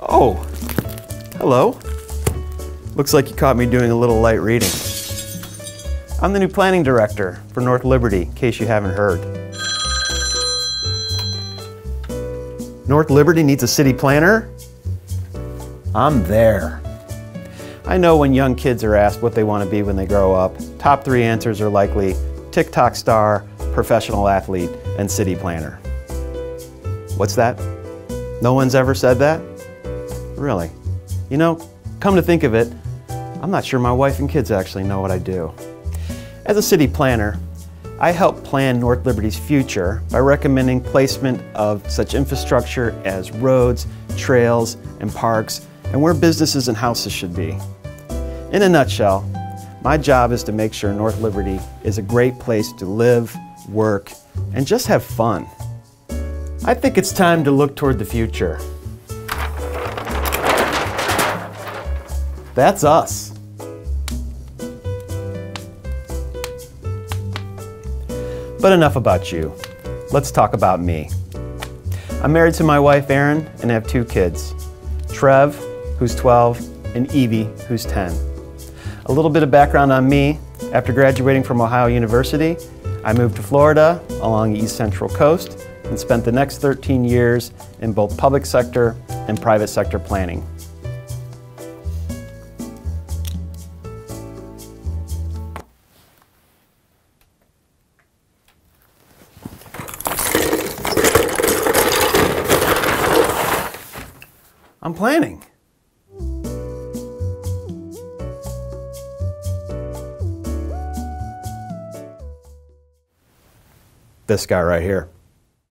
Oh, hello. Looks like you caught me doing a little light reading. I'm the new planning director for North Liberty, in case you haven't heard. North Liberty needs a city planner? I'm there. I know when young kids are asked what they want to be when they grow up, top three answers are likely TikTok star, professional athlete, and city planner. What's that? No one's ever said that? Really? You know, come to think of it, I'm not sure my wife and kids actually know what I do. As a city planner, I help plan North Liberty's future by recommending placement of such infrastructure as roads, trails, and parks, and where businesses and houses should be. In a nutshell, my job is to make sure North Liberty is a great place to live, work, and just have fun. I think it's time to look toward the future. That's us. But enough about you. Let's talk about me. I'm married to my wife Erin and have two kids Trev, who's 12, and Evie, who's 10. A little bit of background on me after graduating from Ohio University, I moved to Florida along the East Central Coast and spent the next 13 years in both public sector and private sector planning. I'm planning. This guy right here.